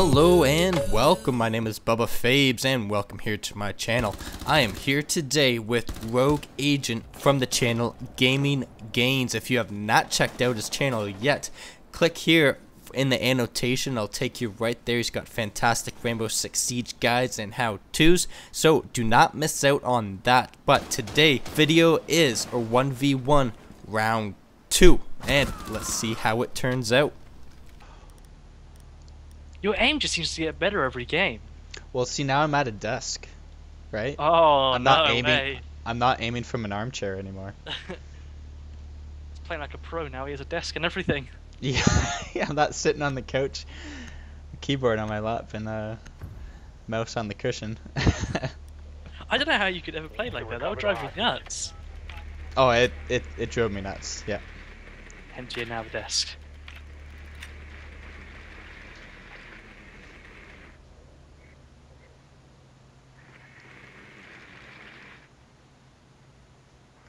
Hello and welcome, my name is Bubba Fabes and welcome here to my channel. I am here today with Rogue Agent from the channel Gaming Gains. If you have not checked out his channel yet, click here in the annotation. I'll take you right there. He's got fantastic Rainbow Six Siege guides and how-tos, so do not miss out on that. But today, video is a 1v1 round 2, and let's see how it turns out. Your aim just seems to get better every game. Well, see, now I'm at a desk, right? Oh, I'm no not aiming. way. I'm not aiming from an armchair anymore. He's playing like a pro now. He has a desk and everything. Yeah, yeah, I'm not sitting on the couch, keyboard on my lap, and uh, mouse on the cushion. I don't know how you could ever play like that. That would drive me nuts. oh, it, it it drove me nuts. Yeah. You now a desk.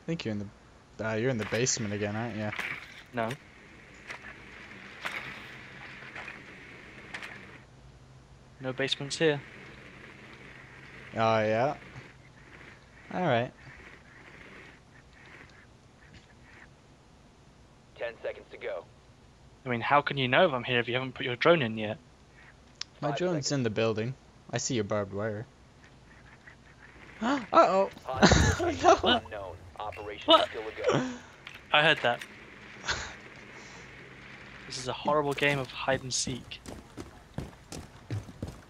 Think you're in the uh, you're in the basement again, aren't you? No. No basements here. Oh yeah. All right. Ten seconds to go. I mean, how can you know if I'm here if you haven't put your drone in yet? My Five drone's seconds. in the building. I see your barbed wire. uh oh. Hostage location no. Unknown. Operation What? still a go. I heard that. This is a horrible game of hide and seek.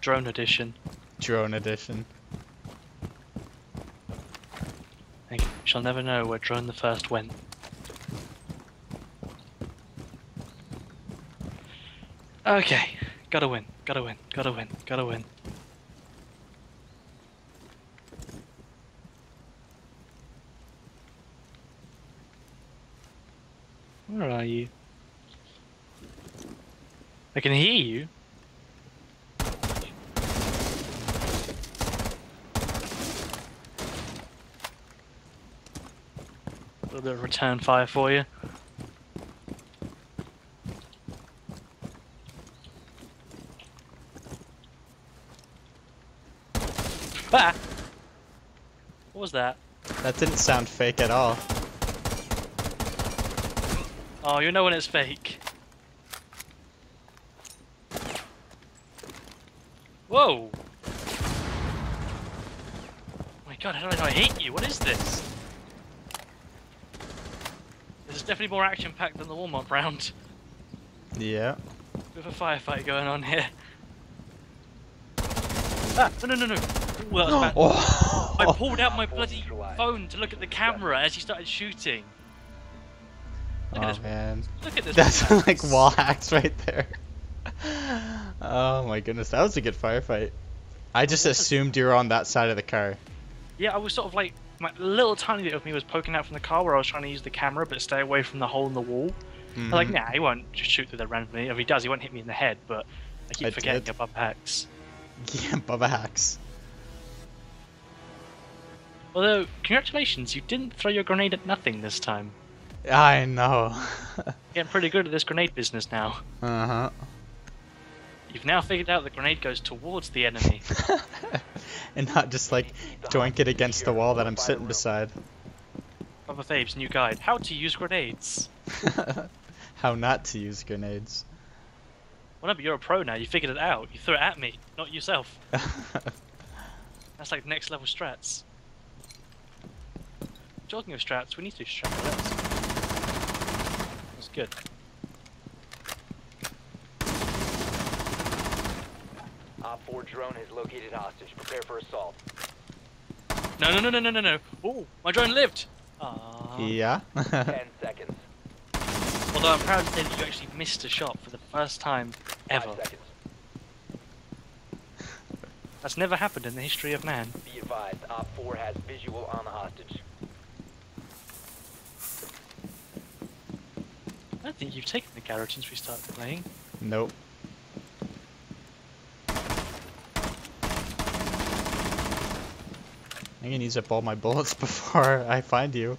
Drone edition. Drone edition. Thank you. We shall never know where Drone the First went. Okay, gotta win, gotta win, gotta win, gotta win. Where are you? I can hear you. A little bit of return fire for you. Ah! What was that? That didn't sound fake at all. Oh, you know when it's fake. Whoa! my god, how did I hit you? What is this? This is definitely more action packed than the warm up round. Yeah. With a firefight going on here. Ah! No, no, no, no! Ooh, that was bad. Oh. I pulled out my bloody phone to look at the camera as he started shooting. Look at Oh this. man. Look at this. That's like wall hacks right there. Oh my goodness, that was a good firefight. I just assumed you were on that side of the car. Yeah, I was sort of like my little tiny bit of me was poking out from the car where I was trying to use the camera, but stay away from the hole in the wall. I was like, Mhm. nah, he won't just shoot through there randomly. If he does, he won't hit me in the head. But I keep I forgetting did. about hacks. Yeah, Bubba hacks. Although, congratulations, you didn't throw your grenade at nothing this time. I know. Getting pretty good at this grenade business now. uh huh. You've now figured out the grenade goes towards the enemy. and not just like doink it against the wall that I'm sitting beside. Bubba Fabe's new guide: How to use grenades. How not to use grenades. Well, no, but you're a pro now. You figured it out. You threw it at me, not yourself. That's like next level strats. Talking of strats, we need to do strat strats. That's good. Op 4 drone has located hostage. Prepare for assault. No, no, no, no, no, no, no. Oh, my drone lived. Ah. yeah. Ten seconds. Although I'm proud to say that you actually missed a shot for the first time Five ever. seconds. That's never happened in the history of man. Be advised, Op 4 has visual on the hostage. I don't think you've taken the garage since we started playing. nope. I'm gonna use up all my bullets before I find you.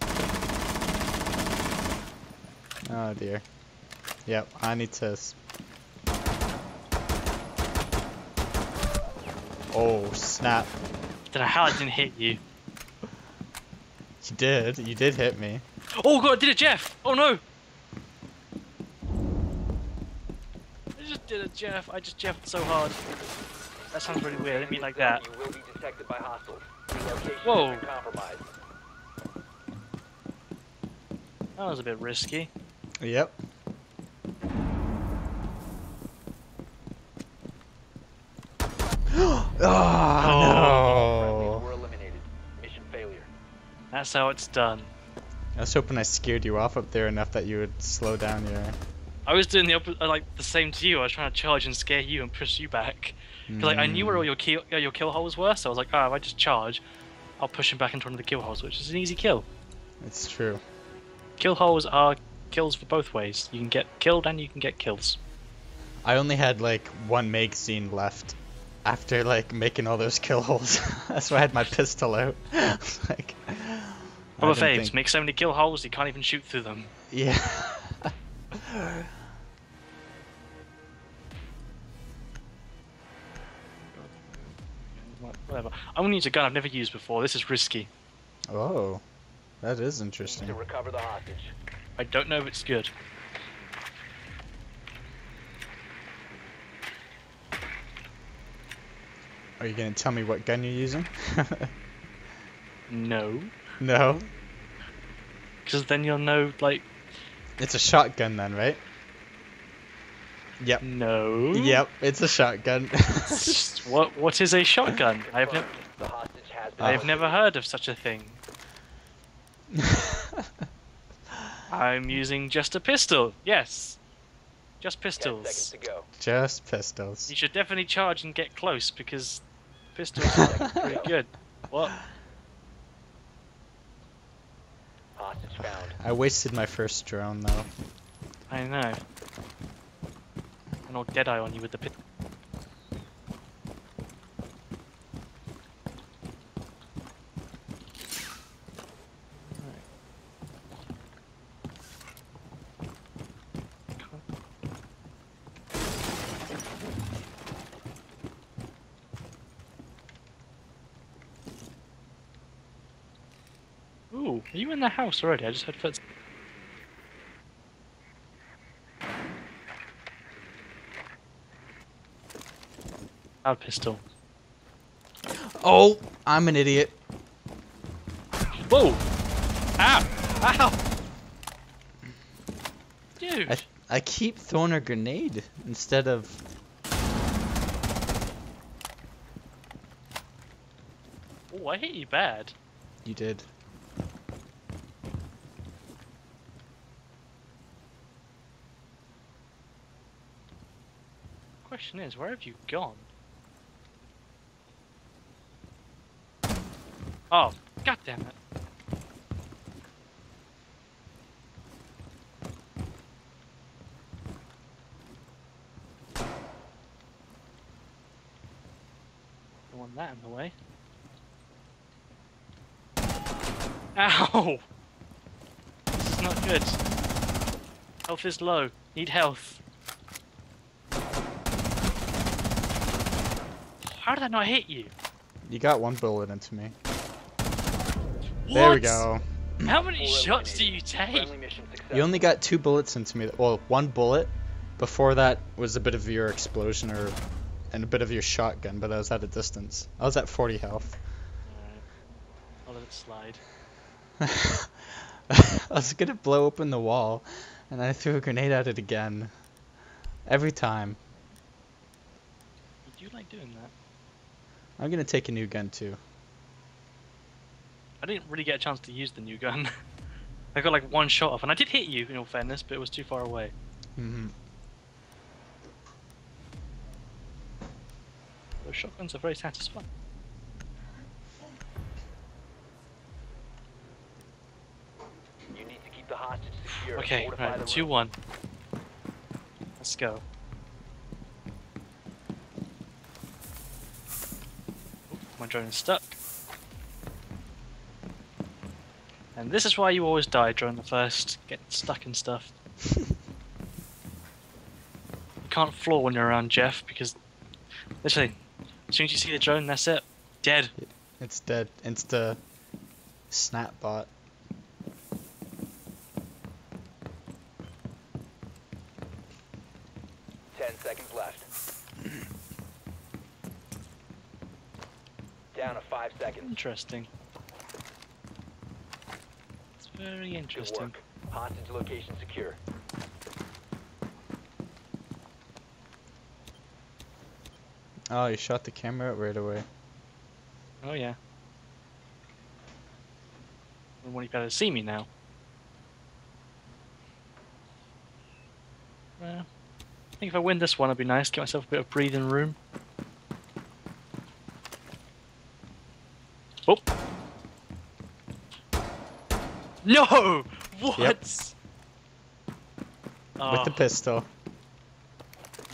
Oh dear. Yep, I need to. s- Oh snap! Don't know how I didn't hit you. You did. You did hit me. Oh god, I did it, Jeff! Oh no! I just did it, Jeff. I just Jeffed so hard. That sounds really weird. I didn't mean like that. You will be detected by hostiles. Whoa. has been compromised. That was a bit risky. Yep. oh, Friendlies no! were eliminated. Mission failure. That's how it's done. I was hoping I scared you off up there enough that you would slow down your. I was doing the uh, like the same to you. I was trying to charge and scare you and push you back. Because like I knew where all your kill uh, your kill holes were, so I was like, oh, if I just charge, I'll push him back into one of the kill holes, which is an easy kill. It's true. Kill holes are kills for both ways. You can get killed and you can get kills. I only had like one magazine left after like making all those kill holes. That's why I had my pistol out. like, didn't Fabes think- make so many kill holes you can't even shoot through them. Yeah. Wha- Whatever. I'm gonna use a gun I've never used before. This is risky. oh, that is interesting. to recover the hostage. I don't know if it's good. Are you gonna tell me what gun you're using? No, no. because then you'll know. Like, It's a shotgun then, right? Yep. no. Yep, it's a shotgun. what? What is a shotgun? I've never. The hostage has been I've ah. never heard of such a thing. I'm using just a pistol. Yes. Just Ten seconds pistols. to go. Just pistols. You should definitely charge and get close because pistols are pretty good. What? Hostage found. I wasted my first drone though. I know. And all Deadeye on you with the pit. Are you in the house already? I just heard footsteps. Loud pistol. Oh, I'm an idiot. Whoa! Ow! Ow! Dude! I, I keep throwing a grenade instead of. Oh, I hit you bad. You did. Question is, where have you gone? Oh, god damn it. Don't want that in the way. Ow! This is not good. Health is low. Need health. How did I not hit you? You got one bullet into me. There we go. How many Four shots do you take? Friendly mission successful. You only got two bullets into me. Well, one bullet. Before that was a bit of your explosion or and a bit of your shotgun, but I was at a distance. I was at 40 health. Alright. I'll let it slide. I was gonna blow open the wall, and I threw a grenade at it again. Every time. You do like doing that. I'm gonna take a new gun too. I didn't really get a chance to use the new gun. I got like one shot off, and I did hit you in all fairness, but it was too far away. Mm-hmm. Those shotguns are very satisfying. You need to keep the hostage secure. Okay, right, two one. Let's go. My drone is stuck. And this is why you always die during the first, getting stuck and stuff. you can't floor when you're around Jeff because, literally, As soon as you see the drone, that's it. Dead. It's dead. Insta snap bot. Ten seconds left. Down to five seconds. Interesting. It's very interesting. Hostage location secure. Oh, you shot the camera right away. Oh yeah. And when you better see me now. Well, I think if I win this one, it'd be nice. Get myself a bit of breathing room. Oh. No! What? Oh, With the ah. pistol.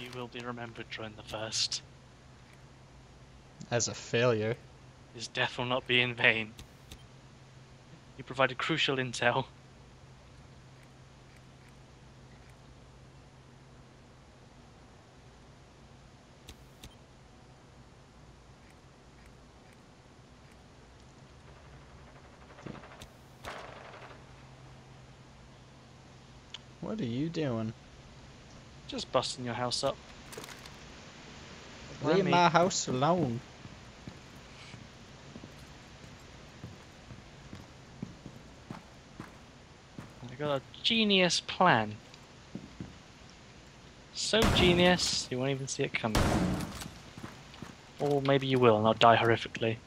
you will be remembered during the first. As a failure. His death will not be in vain. You provided crucial intel. What are you doing? Just busting your house up. Leave me? my house alone. I got a genius plan. So genius, you won't even see it coming. Or maybe you will, and I'll die horrifically.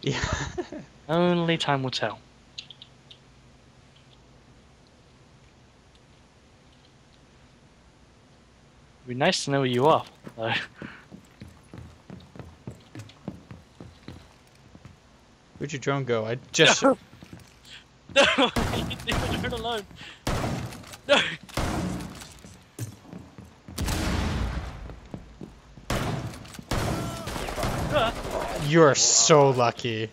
Yeah. Only time will tell. Be nice to know where you are, though. Where'd your drone go? I just. No! No! Leave the drone alone! No! You're so lucky.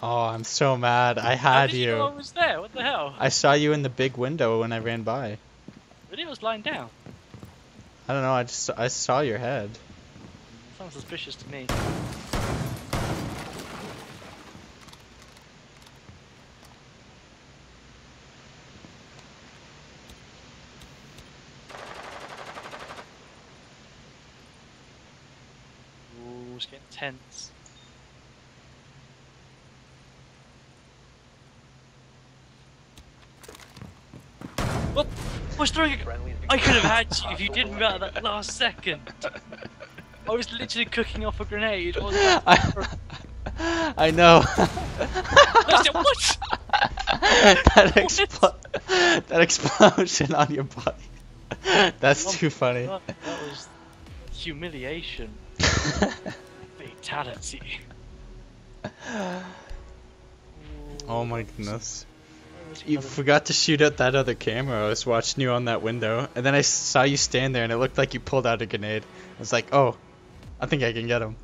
Oh, I'm so mad. I had did you. know I you. was there? What the hell? I saw you in the big window when I ran by. Really, I was lying down. I don't know. I just I saw your head. Sounds suspicious to me. Ooh, it's getting tense. I was throwing a Friendly's I could have had you if you didn't at that last second. I was literally cooking off a grenade. What was that? I, I know. I said, what? that, explo- that explosion on your body. That's Oh too funny. That, that was humiliation. Fatality. oh my goodness. Where was You other- forgot to shoot out that other camera. I was watching you on that window, and then I saw you stand there, and it looked like you pulled out a grenade. I was like, oh, I think I can get him.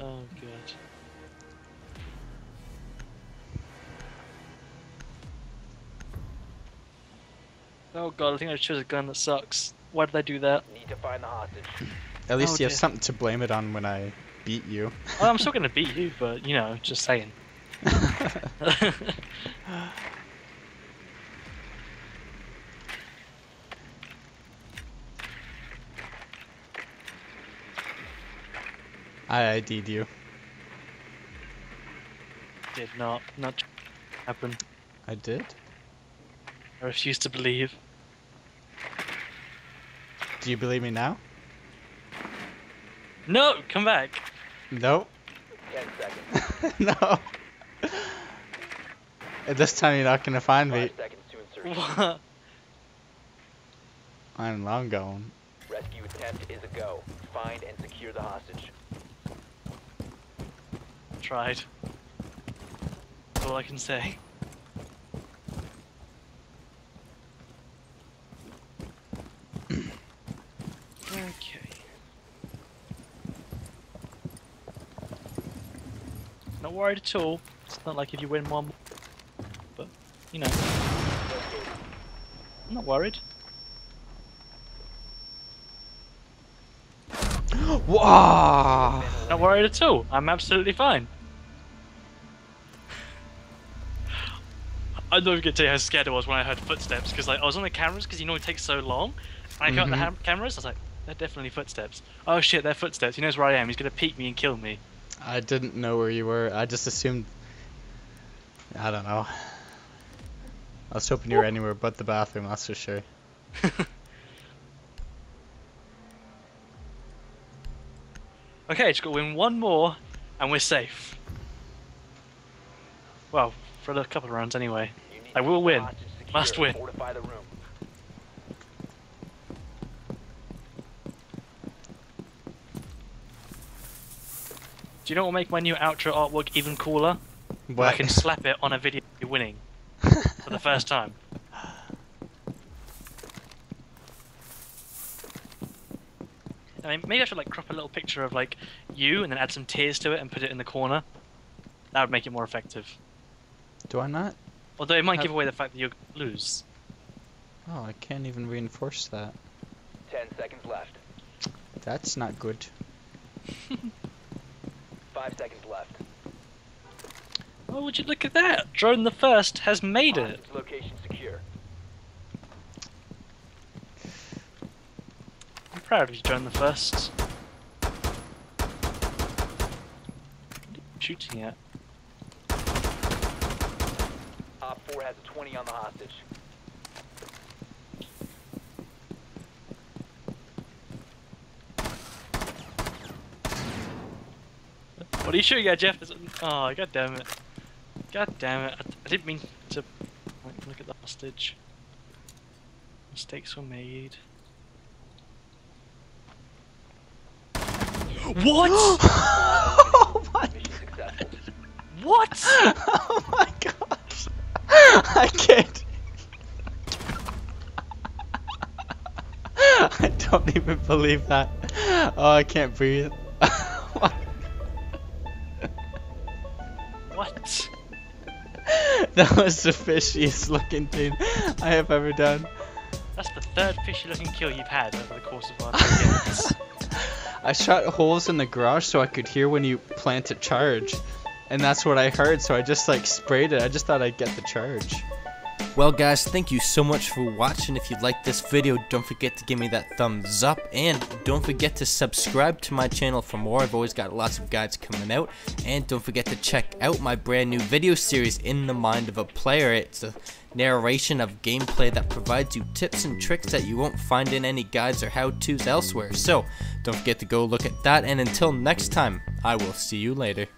Oh god. Oh god, I think I chose a gun that sucks. Why did I do that? Need to find the hostage. At least Oh, you have something to blame it on when I beat you. Well, I'm still gonna beat you, but you know, just saying. I ID'd you. Did not, not happen. I did? I refuse to believe. Do you believe me now? No, come back. Nope. Ten seconds. no. And this time you're not gonna find me. Five seconds. What? I'm long gone. Rescue attempt is a go. Find and secure the hostage. Tried. That's all I can say. okay. Not worried at all. It's not like if you win one, but you know, I'm not worried. Wow. Not worried at all. I'm absolutely fine. I'm not even gonna tell you how scared I was when I heard footsteps because like I was on the cameras because you know it takes so long. And I got the Mhm. ham- cameras. I was like, they're definitely footsteps. Oh shit, they're footsteps. He knows where I am. He's gonna peek me and kill me. I didn't know where you were. I just assumed. I don't know. I was hoping you were anywhere but the bathroom. That's for sure. Okay, just got to win one more, and we're safe. Well, for a couple of rounds anyway. I will win. Must win. Do you know what will make my new outro artwork even cooler? What? I can slap it on a video winning for the first time. I mean, maybe I should like crop a little picture of like you and then add some tears to it and put it in the corner. That would make it more effective. Do I not? Although it might Have- give away the fact that you lose. Oh, I can't even reinforce that. Ten seconds left. That's not good. Five seconds left. Oh, would you look at that? Drone the First has made it. Location secure. I'm proud of you, Drone the First. Shooting at. Op 4 has a 20 on the hostage. What are you shooting at, Jeff? Oh, god damn it. God damn it. I, I didn't mean to like, look at the hostage. Mistakes were made. What? oh my! Successful. what? Oh my gosh! I can't. I don't even believe that. Oh, I can't breathe. What? that was the fishiest looking thing I have ever done. That's the third fishy looking kill you've had over the course of our games. I shot holes in the garage so I could hear when you plant a charge. And that's what I heard, so I just like sprayed it. I just thought I'd get the charge. Well guys, thank you so much for watching. If you liked this video, don't forget to give me that thumbs up and don't forget to subscribe to my channel for more. I've always got lots of guides coming out and don't forget to check out my brand new video series In the Mind of a Player. It's a narration of gameplay that provides you tips and tricks that you won't find in any guides or how-tos elsewhere. So, don't forget to go look at that and until next time, I will see you later.